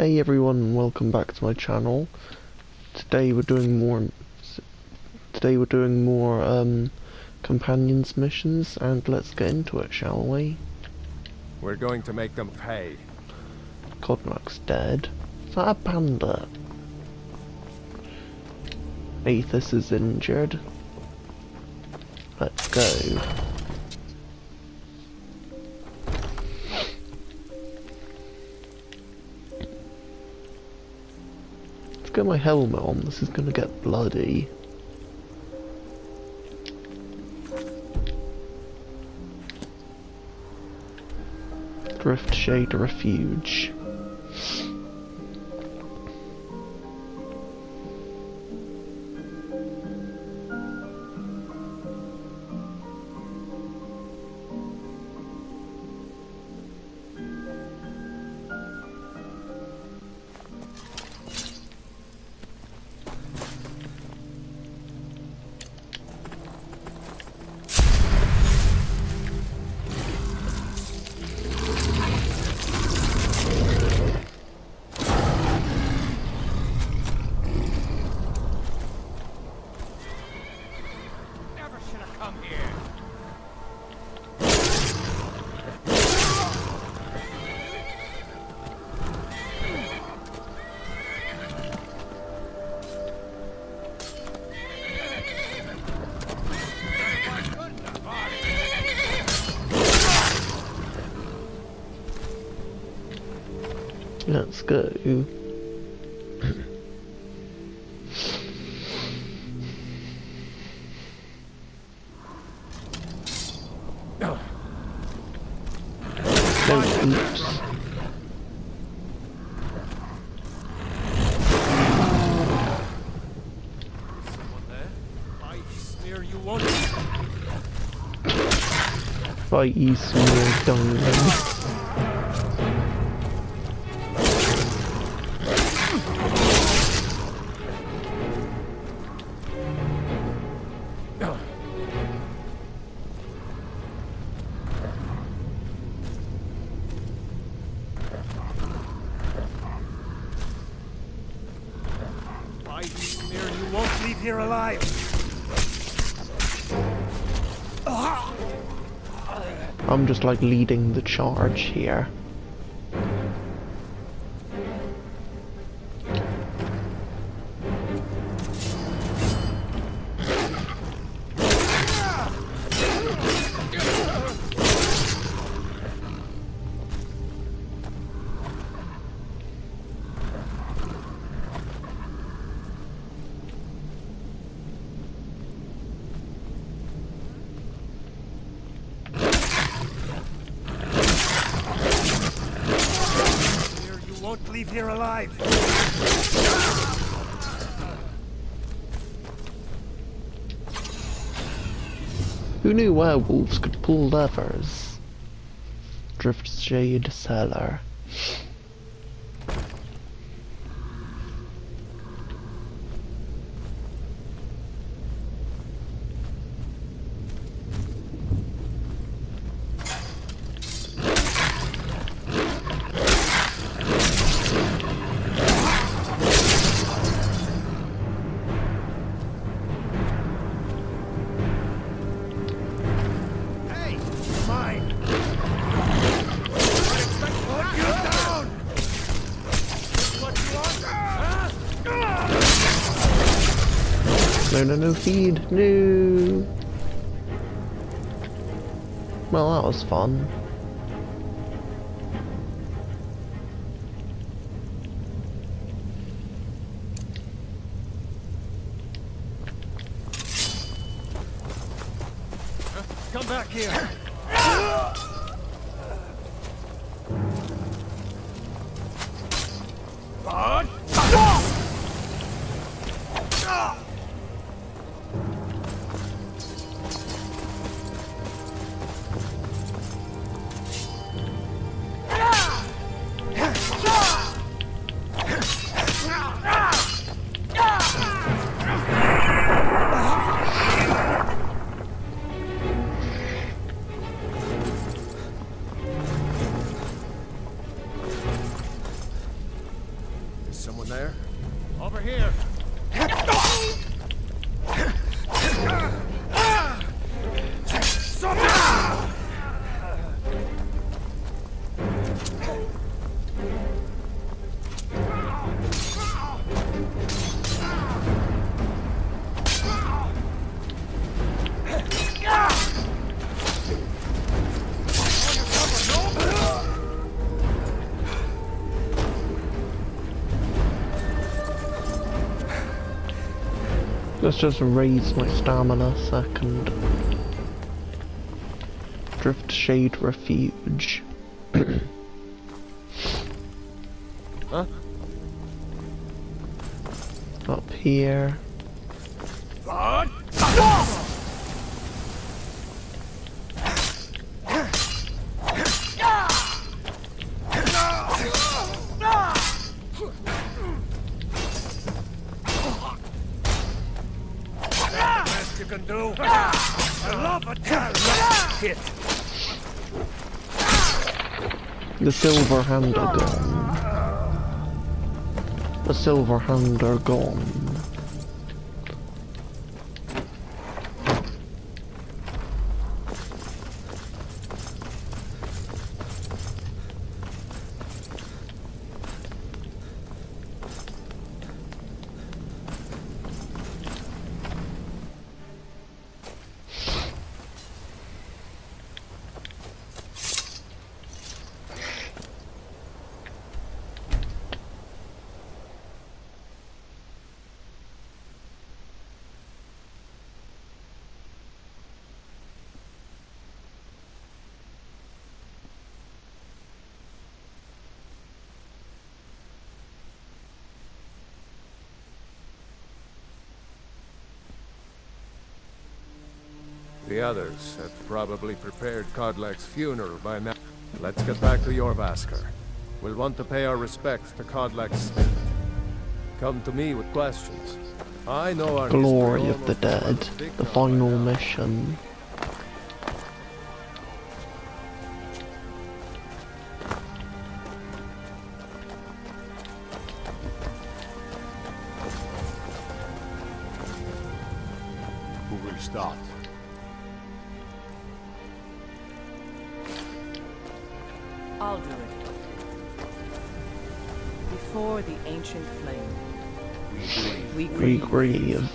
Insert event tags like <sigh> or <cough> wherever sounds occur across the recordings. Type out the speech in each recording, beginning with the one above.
Hey everyone and welcome back to my channel. Today we're doing more today we're doing more um companions missions and let's get into it, shall we? We're going to make them pay. Kodlak's dead. Is that a bandit? Aethys is injured. Let's go. Get my helmet on, this is gonna get bloody. Driftshade Refuge. You won't. Fight you small dung. Alive. I'm just like leading the charge here. Leave here alive. Who knew werewolves could pull levers? Driftshade Cellar. No, no, feed, no. Well, that was fun. Let's just raise my stamina second. Drift Shade Refuge. Huh? <coughs> Up here. The silver hand are gone. The silver hand are gone. The others have probably prepared Kodlak's funeral by now. Let's get back to Jorrvaskr. We'll want to pay our respects to Kodlak's spirit. Come to me with questions. I know our Glory of the Dead. as well as The final mission. Before the ancient flame, we We grieve. grieve.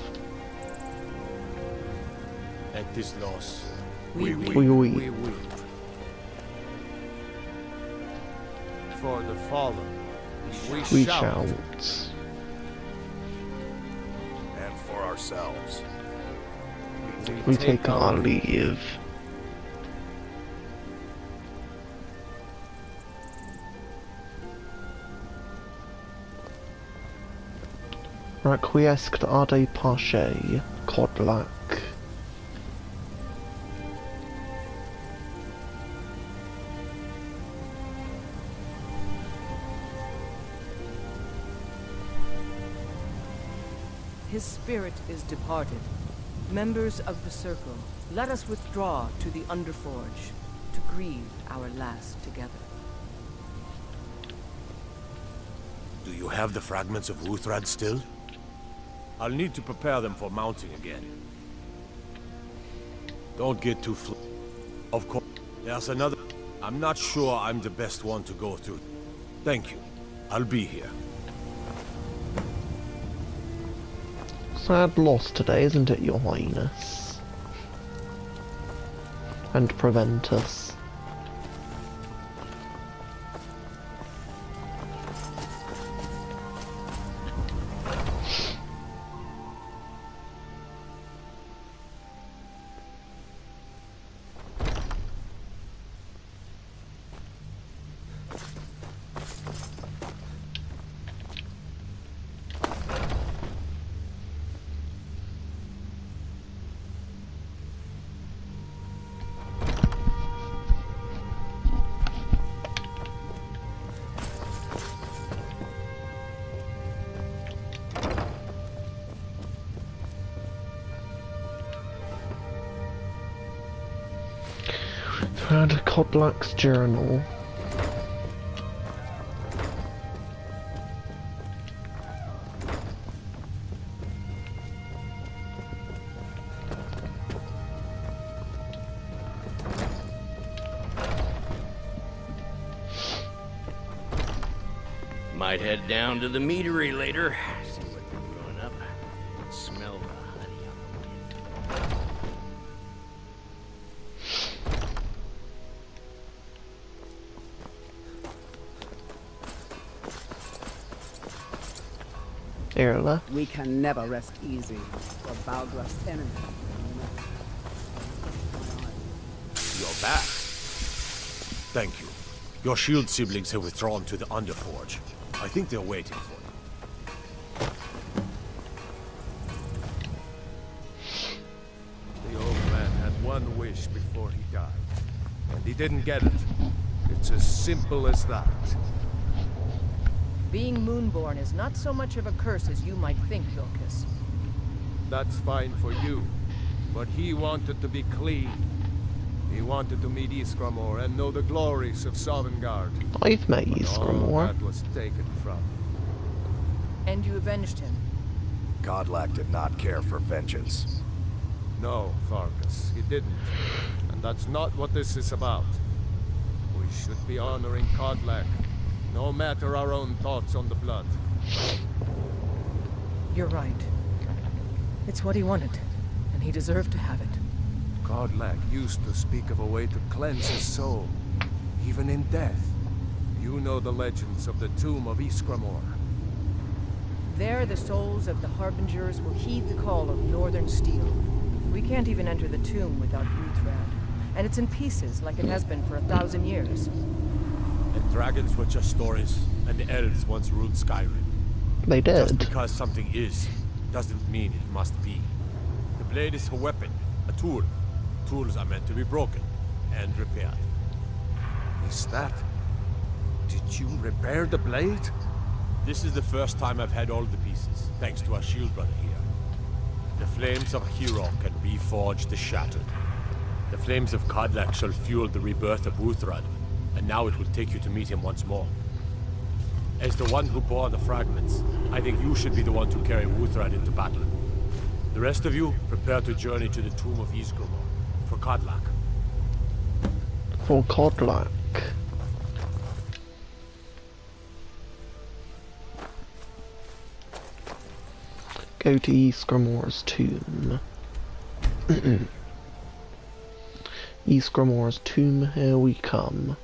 At this loss, We we weep. We We weep. weep. For the fallen, we, We shout. shout. and for ourselves. We take our leave. Requiescat Ade Pache, Kodlak. His spirit is departed. Members of the Circle, let us withdraw to the Underforge to grieve our last together. Do you have the fragments of Wuuthrad still? I'll need to prepare them for mounting again. Don't get too fl- Of course, there's another... I'm not sure I'm the best one to go through. Thank you. I'll be here. Sad loss today, isn't it, Your Highness? And Preventus. Found Kodlak's journal. Might head down to the meadery later, Erla. We can never rest easy, for Balgras' enemy. You're back. Thank you. Your shield siblings have withdrawn to the Underforge. I think they're waiting for you. The old man had one wish before he died, and he didn't get it. It's as simple as that. Being Moonborn is not so much of a curse as you might think, Vilkas. That's fine for you, but he wanted to be clean. He wanted to meet Ysgramor and know the glories of Sovngarde. I've met But all Ysgramor. that was taken from. And you avenged him. Kodlak did not care for vengeance. No, Farkas, he didn't. And that's not what this is about. We should be honoring Kodlak, no matter our own thoughts on the blood. You're right. It's what he wanted, and he deserved to have it. Kodlak used to speak of a way to cleanse his soul, even in death. You know the legends of the tomb of Ysgramor. There, the souls of the Harbingers will heed the call of Northern Steel. We can't even enter the tomb without Wuuthrad. And it's in pieces, like it has been for a thousand years. And dragons were just stories, and the elves once ruled Skyrim. They did. Just did. because something is, doesn't mean it must be. The blade is a weapon, a tool. Tools are meant to be broken and repaired. Is that... Did you repair the blade? This is the first time I've had all the pieces, thanks to our shield brother here. The flames of a hero can reforge the shattered. The flames of Kodlak shall fuel the rebirth of Wuuthrad, and now it will take you to meet him once more. As the one who bore the fragments, I think you should be the one to carry Wuuthrad into battle. The rest of you, prepare to journey to the tomb of Ysgramor, for Kodlak. For Kodlak. Go to Ysgramor's tomb. <clears throat> Ysgramor's tomb, here we come.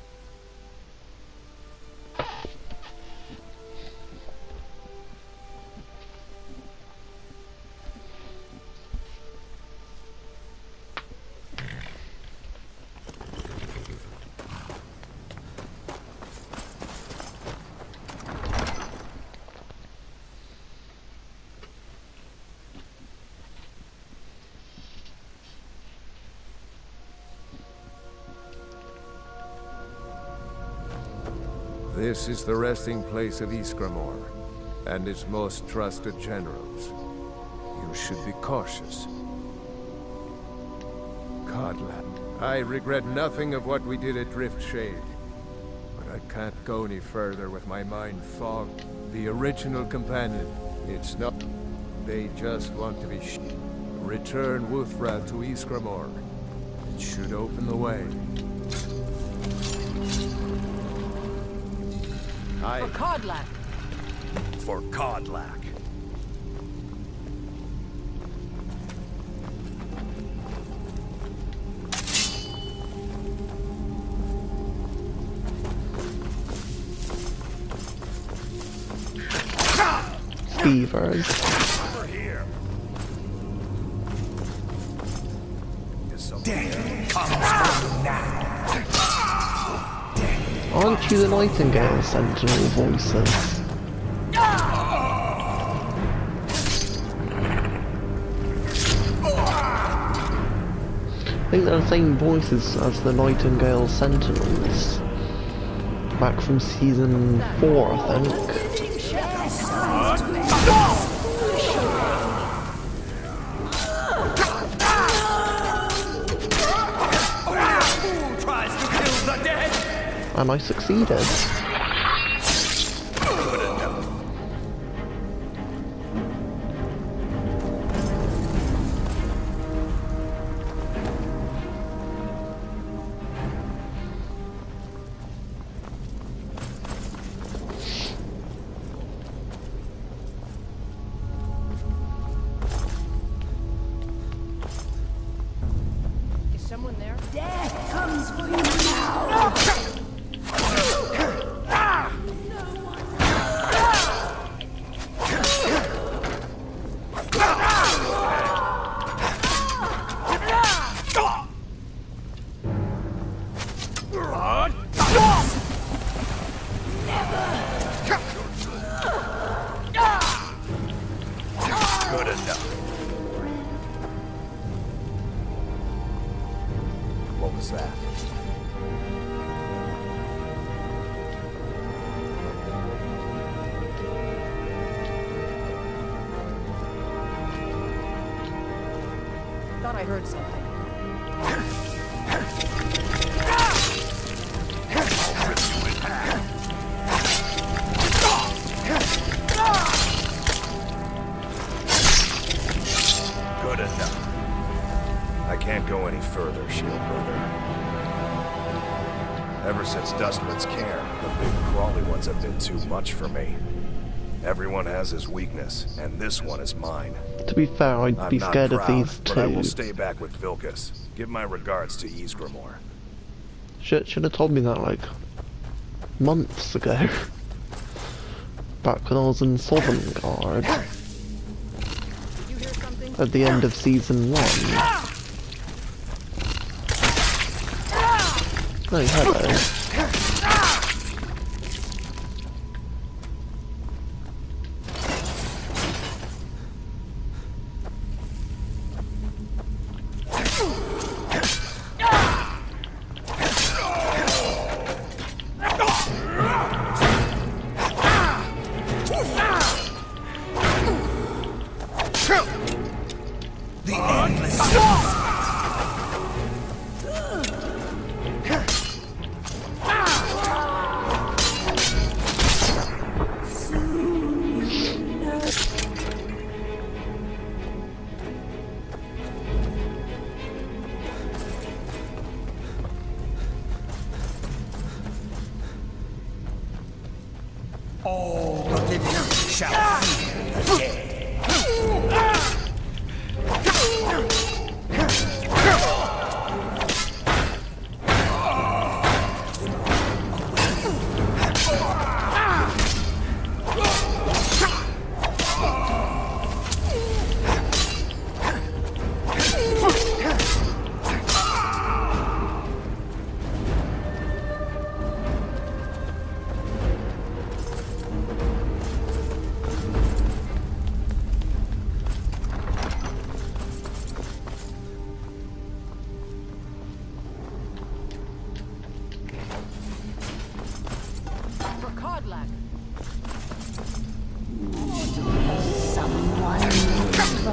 This is the resting place of Ysgramor, and its most trusted generals. You should be cautious. Kodlak, I regret nothing of what we did at Driftshade. But I can't go any further with my mind fogged. The original companion, it's not... They just want to be sh Return Wuthra to Ysgramor. It should open the way. I... For Kodlak! For Kodlak. Beavers. You the Nightingale Sentinel voices? I think they're the same voices as the Nightingale Sentinels. Back from season 4, I think. And I succeeded. Ever since Dustman's cairn, the big crawly ones have been too much for me. Everyone has his weakness, and this one is mine. To be fair, I'd I'm be not scared proud, of these but I will stay back with Vilkas. Give my regards to Ysgramor. Should should have told me that like months ago. Back when I was in Southern Did you hear something? at the end of season one. Oh, hello.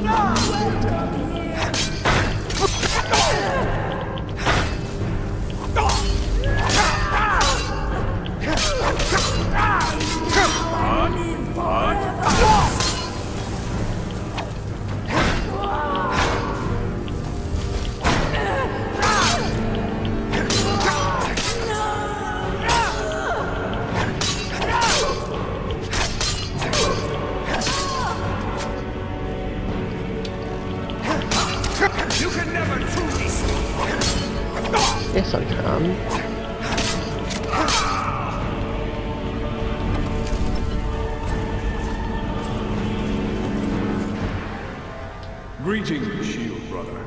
You Greetings, Shield Brother.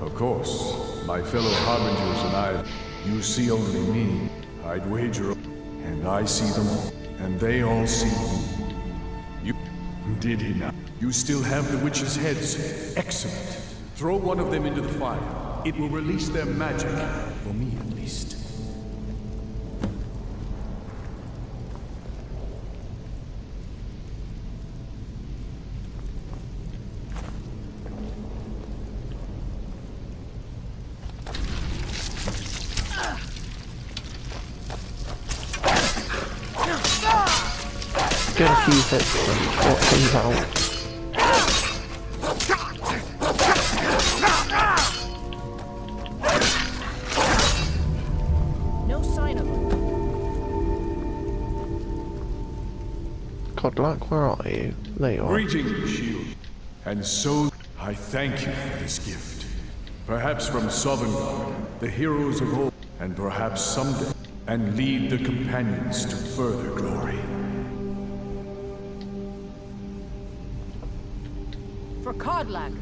Of course, my fellow Harbingers and I, you see only me, I'd wager, and I see them all, and they all see me. You did he not? You still have the witches' heads. Excellent. Throw one of them into the fire. It will release their magic, for me Kodlak, where are you? There you are. Greetings, Shield. And so, I thank you for this gift. Perhaps from Sovngarde, the heroes of old, and perhaps someday, and lead the companions to further glory. For Kodlak.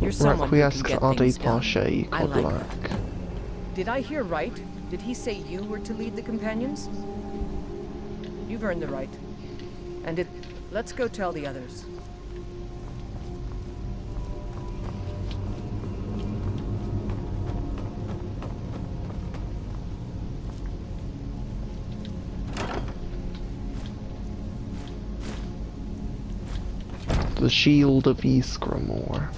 You're someone who can Requiesce get Ade things done. Parche, I like Kodlak. Did I hear right? Did he say you were to lead the companions? You've earned the right. And it... Let's go tell the others. The Shield of Ysgramor.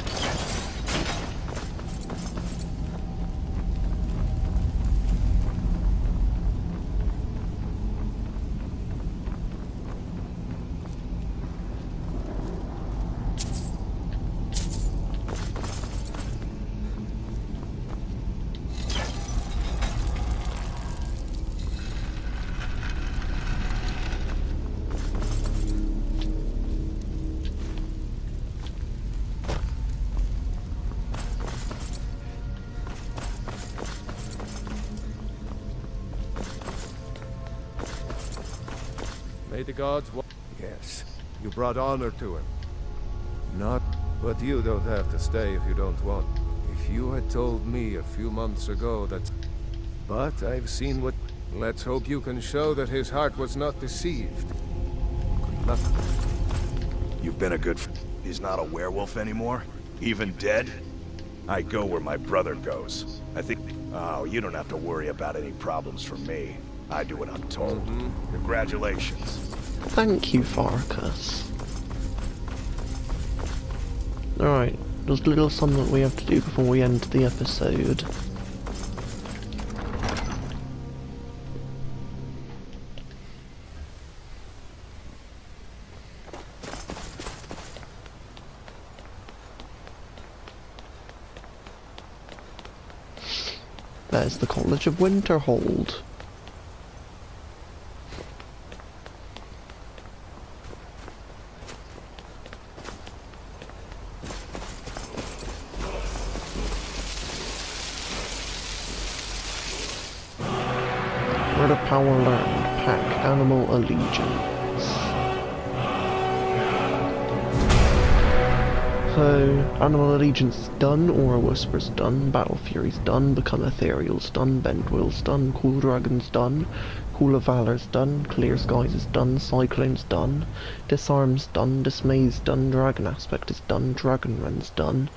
May the gods wa- Yes, you brought honor to him. Not, but you don't have to stay if you don't want. If you had told me a few months ago that... But I've seen what... Let's hope you can show that his heart was not deceived. Good luck. You've been a good f He's not a werewolf anymore? Even dead? I go where my brother goes. I think... Oh, you don't have to worry about any problems from me. I do what I'm told. Congratulations. Thank you, Farkas. Alright, there's a little something that we have to do before we end the episode. There's the College of Winterhold. Allegiance done, Aura Whisper's done, Battle Fury's done, Become Ethereal's done, Bend Will's done, Call Dragon's done, Call of Valor's done, Clear Skies is done, Cyclone's done, Disarm's done, Dismay's done, Dragon Aspect is done, Dragonrend's done,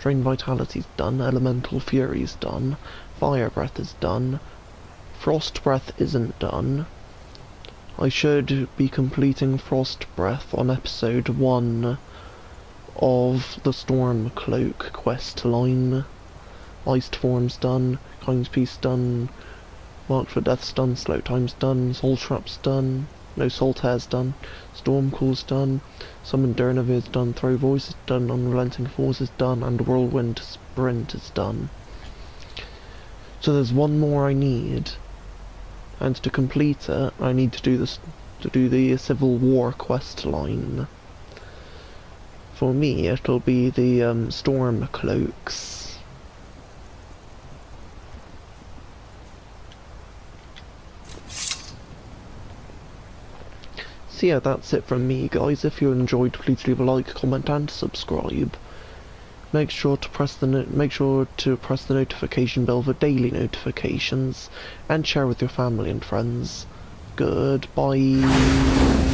Drain Vitality's done, Elemental Fury's done, Fire Breath is done, Frost Breath isn't done. I should be completing Frost Breath on episode 1 of the Storm Cloak quest line. Iced Form's done, King's Peace done, Mark for Death's done, Slow Time's done, Soul Trap's done, No Soul Tear's done, Storm Call's done, Summon Durnehviir's done, Throw Voice is done, Unrelenting Force is done, and Whirlwind Sprint is done. So there's one more I need and to complete it I need to do this to do the Civil War quest line. For me it'll be the um, Storm Cloaks. So yeah, that's it from me guys. If you enjoyed, please leave a like, comment and subscribe. Make sure to press the make sure to press the notification bell for daily notifications and share with your family and friends. Goodbye.